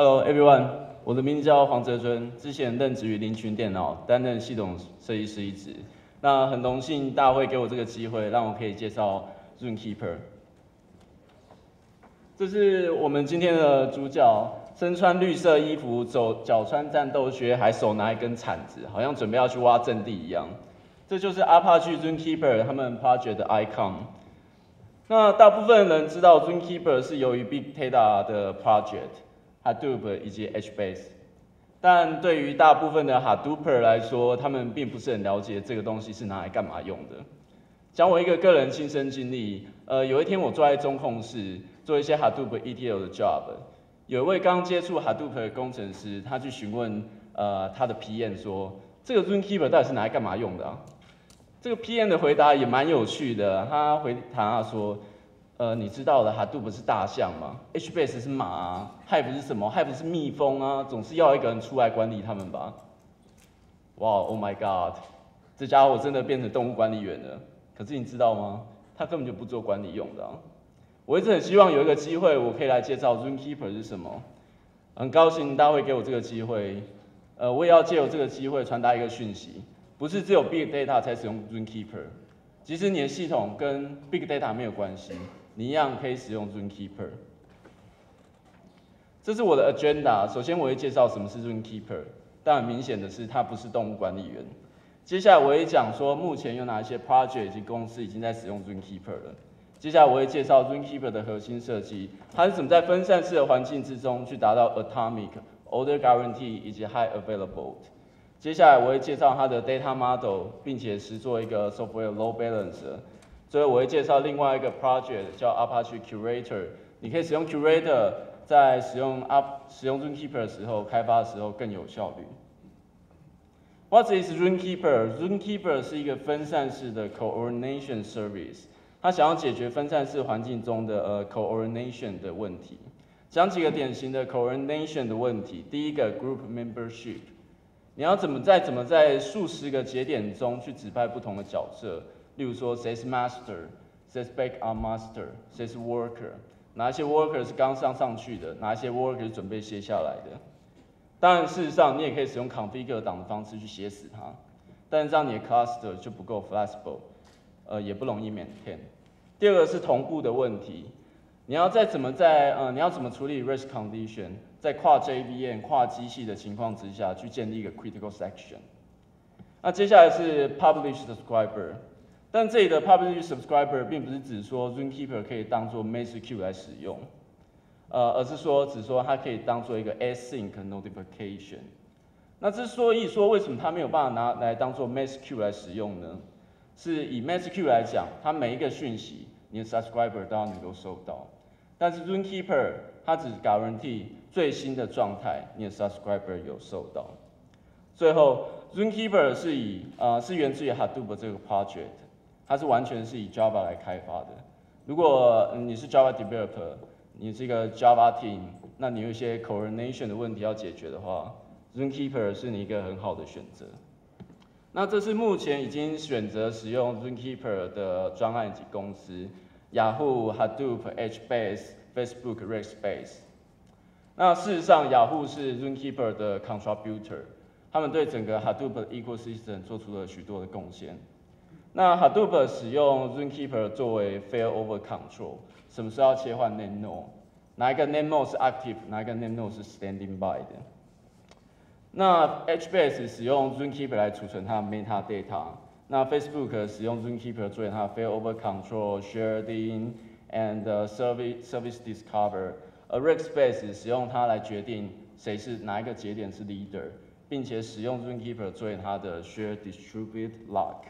Hello everyone，我的名字叫黄泽尊，之前任职于林群电脑，担任系统设计师一职。那很荣幸大会给我这个机会，让我可以介绍 Runkeeper。这是我们今天的主角，身穿绿色衣服，走脚穿战斗靴，还手拿一根铲子，好像准备要去挖阵地一样。这就是 Apache Runkeeper 他们 project 的 icon。那大部分人知道 Runkeeper 是由于 Big Data 的 project。Hadoop 以及 HBase，但对于大部分的 Hadooper 来说，他们并不是很了解这个东西是拿来干嘛用的。讲我一个个人亲身经历，呃，有一天我坐在中控室做一些 Hadoop ETL 的 job，有一位刚接触 Hadoop 的工程师，他去询问呃他的 PM 说，这个 Runkeeper 到底是拿来干嘛用的啊？这个 PM 的回答也蛮有趣的，他回答说。呃，你知道的，Hadoop 是大象吗？HBase 是马，Hive 是什么？Hive 是蜜蜂啊，总是要一个人出来管理他们吧？哇，Oh my God，这家伙真的变成动物管理员了。可是你知道吗？他根本就不做管理用的。我一直很希望有一个机会，我可以来介绍 Runkeeper 是什么。很高兴大家会给我这个机会。呃，我也要借由这个机会传达一个讯息，不是只有 Big Data 才使用 Runkeeper，即使你的系统跟 Big Data 没有关系。你一样可以使用 Runkeeper。这是我的 agenda。首先我会介绍什么是 Runkeeper，但很明显的是它不是动物管理员。接下来我会讲说目前有哪一些 project 以及公司已经在使用 Runkeeper 了。接下来我会介绍 Runkeeper 的核心设计，它是怎么在分散式的环境之中去达到 atomic、order guarantee 以及 high available。接下来我会介绍它的 data model，并且实做一个 software load balancer。最后我会介绍另外一个 project 叫 Apache Curator，你可以使用 Curator 在使用 Up 使用 Runkeeper 的时候开发的时候更有效率。What is Runkeeper？Runkeeper 是一个分散式的 coordination service，它想要解决分散式环境中的呃 coordination 的问题。讲几个典型的 coordination 的问题，第一个 group membership，你要怎么在怎么在数十个节点中去指派不同的角色？例如说，谁是 master，谁是 back-up master，谁是 worker，哪些 worker 是刚上上去的，哪些 worker 是准备卸下来的。当然，事实上你也可以使用 configure 档的方式去写死它，但是这样你的 cluster 就不够 flexible，呃，也不容易 maintain。第二个是同步的问题，你要再怎么在呃你要怎么处理 risk condition，在跨 JVM 跨机器的情况之下去建立一个 critical section。那接下来是 publish subscriber。但这里的 public subscriber 并不是指说 Zookeeper 可以当做 message q 来使用，呃，而是说只说它可以当做一个 async notification。那之所以说为什么它没有办法拿来当做 message q 来使用呢？是以 message q 来讲，它每一个讯息你的 subscriber 都要能够收到，但是 Zookeeper 它只 guarantee 最新的状态你的 subscriber 有收到。最后 Zookeeper 是以呃是源自于 Hadoop 这个 project。它是完全是以 Java 来开发的。如果你是 Java developer，你是一个 Java team，那你有一些 coordination 的问题要解决的话，ZooKeeper 是你一个很好的选择。那这是目前已经选择使用 ZooKeeper 的专案及公司：Yahoo、Hadoop、HBase、Facebook、Rackspace。那事实上，Yahoo 是 Runkeeper 的 contributor，他们对整个 Hadoop ecosystem 做出了许多的贡献。那 Hadoop 使用 Runkeeper 作为 failover control，什么时候切换 name node？哪一个 name node 是 active？哪一个 name node 是 standing by 的？那 HBase 使用 Runkeeper 来储存它的 metadata。那 Facebook 使用 Runkeeper 作为它的 failover control、sharing and service service discover。而 Rackspace 使用它来决定谁是哪一个节点是 leader，并且使用 Runkeeper 作为它的 Share Distributed lock。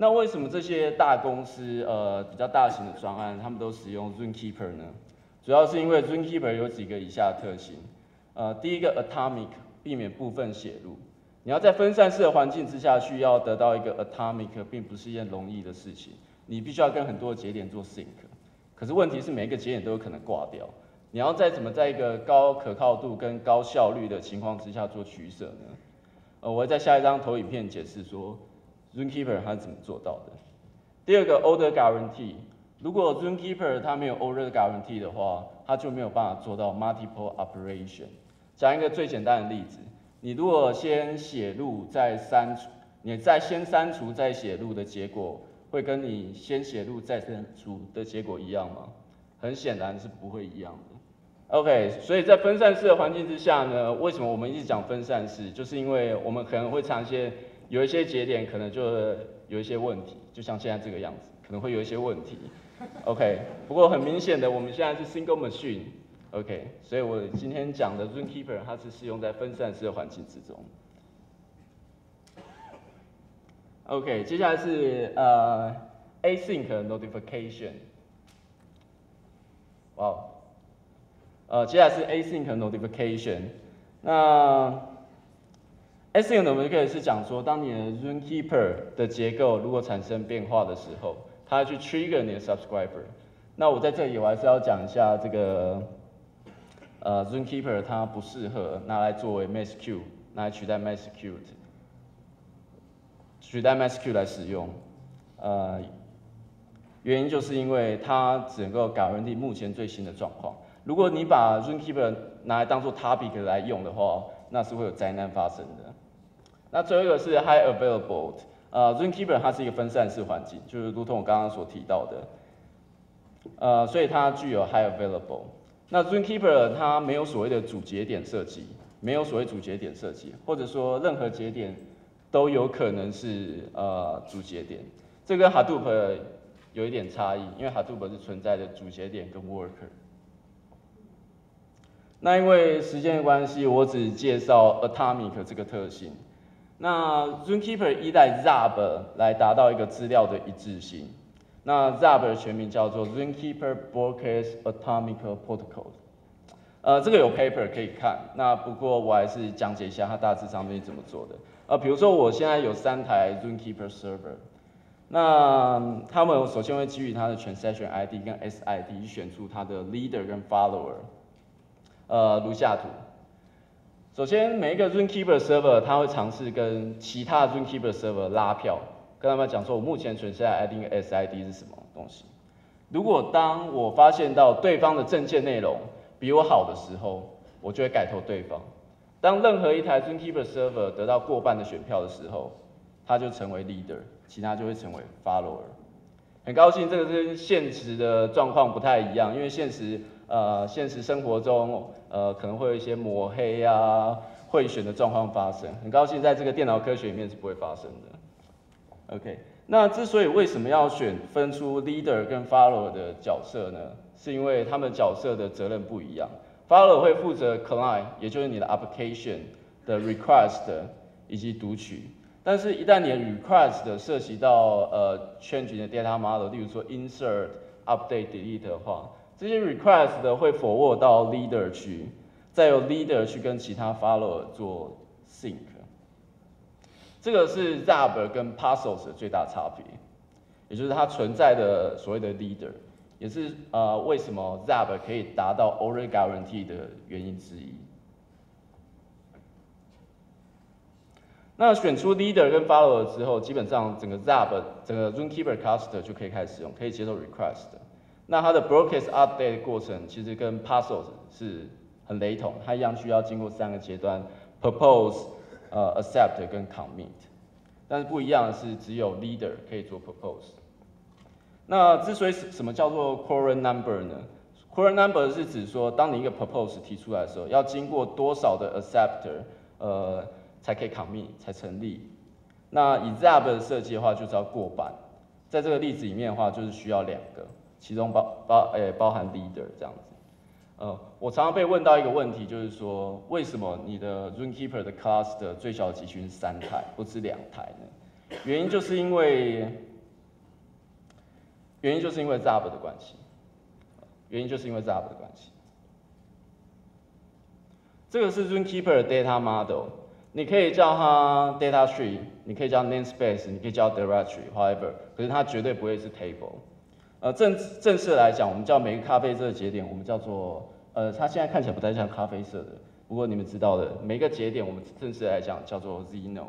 那为什么这些大公司，呃，比较大型的专案，他们都使用 Zookeeper 呢？主要是因为 Zookeeper 有几个以下特性，呃，第一个 atomic，避免部分写入。你要在分散式的环境之下，需要得到一个 atomic，并不是一件容易的事情。你必须要跟很多节点做 sync，可是问题是每一个节点都有可能挂掉。你要再怎么在一个高可靠度跟高效率的情况之下做取舍呢？呃，我会在下一张投影片解释说。Zookeeper 它是怎么做到的？第二个 Order Guarantee，如果 Zookeeper 它没有 order guarantee 的话，它就没有办法做到 multiple operation。讲一个最简单的例子，你如果先写入再删除，你再先删除再写入的结果，会跟你先写入再删除的结果一样吗？很显然是不会一样的。OK，所以在分散式的环境之下呢，为什么我们一直讲分散式？就是因为我们可能会尝鲜，有一些节点可能就有一些问题，就像现在这个样子，可能会有一些问题。OK，不过很明显的，我们现在是 single machine。OK，所以我今天讲的 Zookeeper 它是适用在分散式的环境之中。OK，接下来是呃 async notification。哇。呃，接下来是 async notification。那 sing 呢我们就可以是讲说当你的 zookeeper 的结构如果产生变化的时候它去 trigger 你的 subscriber 那我在这里我还是要讲一下这个呃 zookeeper 它不适合拿来作为 mess q 来取代 mess q 取代 mess q 来使用。呃原因就是因为它整个港湾地目前最新的状况。如果你把 zookeeper 拿来当做 topic 来用的话那是会有灾难发生的。那最后一个是 High Available，呃，Zookeeper 它是一个分散式环境，就是如同我刚刚所提到的，呃，所以它具有 High Available。那 Zookeeper 它没有所谓的主节点设计，没有所谓主节点设计，或者说任何节点都有可能是呃主节点。这跟 Hadoop 有一点差异，因为 Hadoop 是存在的主节点跟 Worker。那因为时间的关系，我只介绍 atomic 这个特性。那 Zookeeper 依赖 Zab 来达到一个资料的一致性。那 Zab 的全名叫做 Zookeeper Broadcast Atomic Protocol。呃，这个有 paper 可以看。那不过我还是讲解一下它大致上面怎么做的。呃，比如说我现在有三台 Zookeeper server，那他们首先会基于它的 transaction ID 跟 SID 去选出它的 leader 跟 follower。呃，如下图。首先，每一个 Zookeeper server 它会尝试跟其他 Zookeeper server 拉票，跟他们讲说，我目前存下来 ID 跟 SID 是什么东西。如果当我发现到对方的证件内容比我好的时候，我就会改投对方。当任何一台 Zookeeper server 得到过半的选票的时候，它就成为 leader，其他就会成为 follower。很高兴，这个跟现实的状况不太一样，因为现实。呃，现实生活中，呃，可能会有一些抹黑啊、贿选的状况发生。很高兴在这个电脑科学里面是不会发生的。OK，那之所以为什么要选分出 leader 跟 follower 的角色呢？是因为他们角色的责任不一样。follower 会负责 client，也就是你的 application 的 request 以及读取。但是，一旦你的 request 涉及到呃 change 的 data model，例如说 insert、update、delete 的话，这些 request 的会 forward 到 leader 去，再由 leader 去跟其他 follower 做 sync。这个是 Zab 跟 Parcels 的最大差别，也就是它存在的所谓的 leader，也是呃为什么 Zab 可以达到 order guarantee 的原因之一。那选出 leader 跟 follower 之后，基本上整个 Zab 整个 Zookeeper cluster 就可以开始使用，可以接受 request。那它的 broker's update 过程其实跟 Parcels 是很雷同，它一样需要经过三个阶段：propose、呃 accept 跟 commit。但是不一样的是，只有 leader 可以做 propose。那之所以什么叫做 current number 呢？current number 是指说，当你一个 propose 提出来的时候，要经过多少的 acceptor，呃，才可以 commit 才成立。那以 Zab 的设计的话，就是要过半。在这个例子里面的话，就是需要两个。其中包包诶包含 leader 这样子，呃，我常常被问到一个问题，就是说为什么你的 Zookeeper 的 class 的最小集群是三台，不是两台呢？原因就是因为，原因就是因为 Zab 的关系，原因就是因为 Zab 的关系。这个是 Zookeeper 的 data model，你可以叫它 data tree，你可以叫 namespace，你可以叫 directory，however，可是它绝对不会是 table。呃，正正式来讲，我们叫每个咖啡色的节点，我们叫做，呃，它现在看起来不太像咖啡色的，不过你们知道的，每个节点我们正式来讲叫做 z node。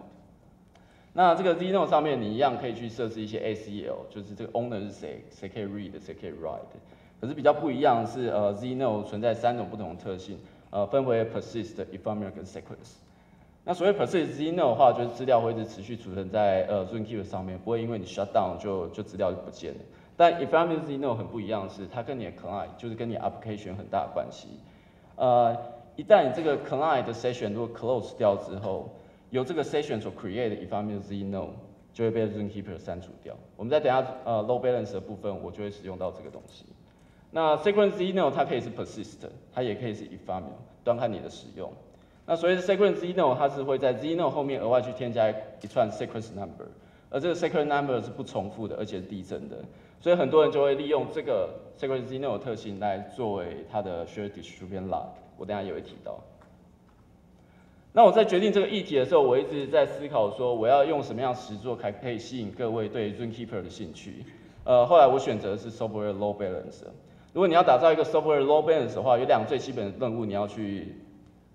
那这个 Z Node 上面你一样可以去设置一些 ACL，就是这个 owner 是谁，谁可以 read，谁可以 write。可是比较不一样是，呃，Z Node 存在三种不同的特性，呃，分为 persist、ephemeral 跟 sequence。那所谓 persist Zeno 的话，就是资料会一直持续储存在呃 ZooKeeper 上面，不会因为你 shut down 就就资料就不见了。但 ephemeral Zeno 很不一样的是，它跟你的 client 就是跟你 application 很大的关系。呃，一旦你这个 client 的 session 如果 close 掉之后，由这个 session 所 create 的 ephemeral Zeno 就会被 ZooKeeper 删除掉。我们在等下呃 low balance 的部分，我就会使用到这个东西。那 sequence Zeno 它可以是 persist，它也可以是 ephemeral，端看你的使用。那所以 sequence Zeno，它是会在 Zeno 后面额外去添加一串 sequence number，而这个 sequence number 是不重复的，而且是递增的。所以很多人就会利用这个 sequence Zeno 的特性来作为它的 shared distribution log。我等下也会提到。那我在决定这个议题的时候，我一直在思考说，我要用什么样实作才可以吸引各位对 ZooKeeper 的兴趣。呃，后来我选择的是 software low balance。如果你要打造一个 software low balance 的话，有两最基本的任务你要去，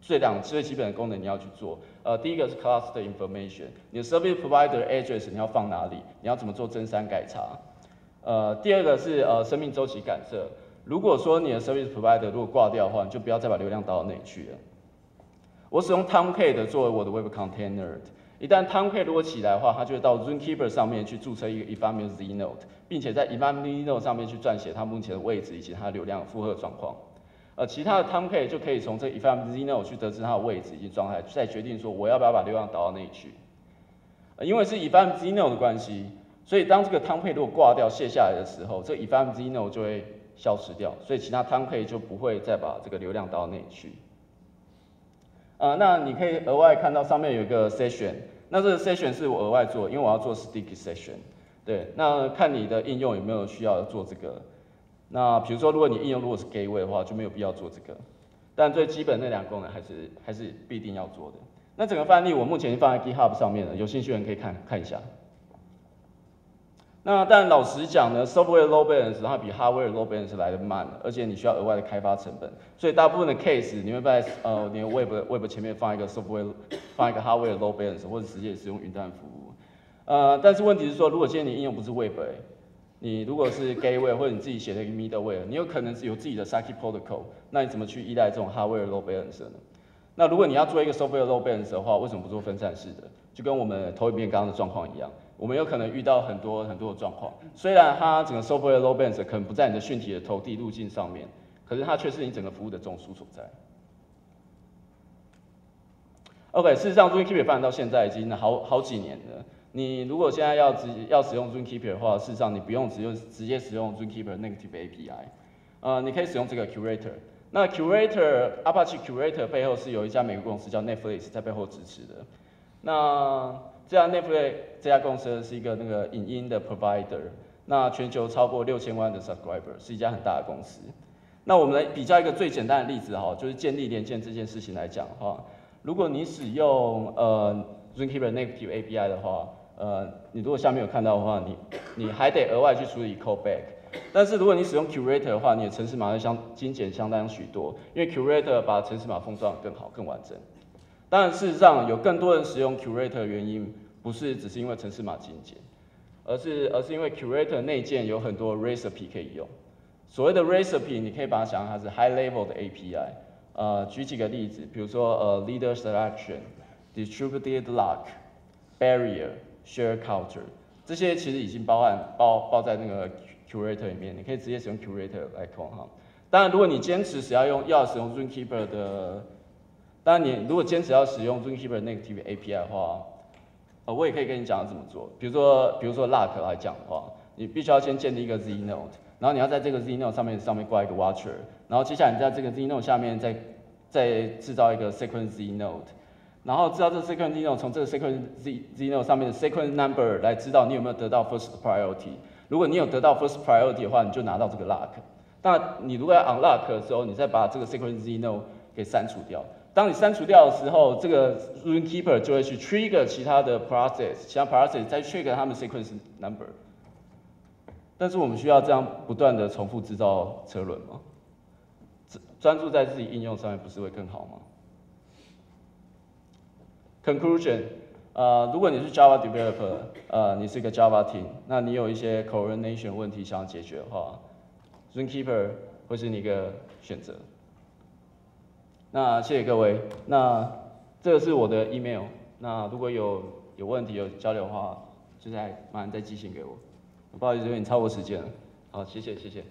最两最基本的功能你要去做。呃，第一个是 cluster information，你的 service provider address 你要放哪里，你要怎么做增删改查。呃，第二个是呃生命周期感测。如果说你的 service provider 如果挂掉的话，你就不要再把流量导到那里去了。我使用 Tomcat 作为我的 web container。一旦 Tomcat 如果起来的话，它就会到 ZooKeeper 上面去注册一个 ephemeral Znode，并且在 ephemeral Znode 上面去撰写它目前的位置以及它的流量负荷状况。呃，其他的 Tomcat 就可以从这 ephemeral Znode 去得知它的位置以及状态，再决定说我要不要把流量导到那里去。呃，因为是 ephemeral Znode 的关系，所以当这个汤配如果挂掉卸下来的时候，这 e f a m z n o 就会消失掉，所以其他汤配就不会再把这个流量到那里去。呃，那你可以额外看到上面有一个 session，那这个 session 是我额外做，因为我要做 sticky session。对，那看你的应用有没有需要做这个。那比如说，如果你应用如果是 gateway 的话，就没有必要做这个。但最基本那两个功能还是还是必定要做的。那整个范例我目前放在 GitHub 上面了，有兴趣的人可以看看一下。那但老实讲呢，software low balance 它比 hardware low balance 来的慢，而且你需要额外的开发成本，所以大部分的 case 你会在呃你的 web web 前面放一个 software 放一个 hardware low balance 或者直接使用云端服务。呃，但是问题是说，如果今天你应用不是 web，你如果是 gateway 或者你自己写的一个 middleware，你有可能是有自己的 circuit protocol，那你怎么去依赖这种 hardware low balance 呢？那如果你要做一个 software low balance 的话，为什么不做分散式的？就跟我们头一遍刚刚的状况一样。我们有可能遇到很多很多的状况，虽然它整个 software low bands 可能不在你的讯体的投递路径上面，可是它却是你整个服务的中枢所在。OK，事实上 ZooKeeper 发展到现在已经好好几年了。你如果现在要直要使用 ZooKeeper 的话，事实上你不用直接直接使用 ZooKeeper native API，呃，你可以使用这个 Curator。那 Curator Apache Curator 背后是有一家美国公司叫 Netflix 在背后支持的。那这家 Netflix 这家公司是一个那个影音的 provider，那全球超过六千万的 subscriber，是一家很大的公司。那我们来比较一个最简单的例子哈，就是建立连线这件事情来讲的话，如果你使用呃 ZooKeeper Native API 的话，呃，你如果下面有看到的话，你你还得额外去处理 callback。但是如果你使用 Curator 的话，你的程式码会相精简相当许多，因为 Curator 把程式码封装更好、更完整。当然，事实上有更多人使用 Curator 的原因，不是只是因为程式码精简，而是而是因为 Curator 内建有很多 recipe 可以用。所谓的 recipe，你可以把它想象它是 high level 的 API。呃，举几个例子，比如说呃 leader selection、distributed lock、barrier、share counter，这些其实已经包含包包在那个 Curator 里面，你可以直接使用 Curator 来控哈。当然，如果你坚持是要用要使用 ZooKeeper 的。当然，你如果坚持要使用 ZooKeeper Native API 的话，呃，我也可以跟你讲怎么做。比如说，比如说 Lock 来讲的话，你必须要先建立一个 Znode，然后你要在这个 Znode 上面上面挂一个 Watcher，然后接下来你在这个 Znode 下面再再制造一个 Sequence Znode，然后知道这 Sequence Znode 从这个 Sequence Z Znode 上面的 Sequence Number 来知道你有没有得到 First Priority。如果你有得到 First Priority 的话，你就拿到这个 Lock。那你如果要 Unlock 的时候，你再把这个 Sequence Znode 给删除掉。当你删除掉的时候，这个 ZooKeeper 就会去 trigger 其他的 process，其他 process 再 trigger 它们 sequence number。但是我们需要这样不断的重复制造车轮吗？专注在自己应用上面不是会更好吗？Conclusion，呃，如果你是 Java developer，呃，你是一个 Java team，那你有一些 coordination 问题想要解决的话，Zookeeper 会是你一个选择。那谢谢各位，那这个是我的 email，那如果有有问题有交流的话，就在马上再寄信给我。不好意思，有点超过时间了。好，谢谢谢谢。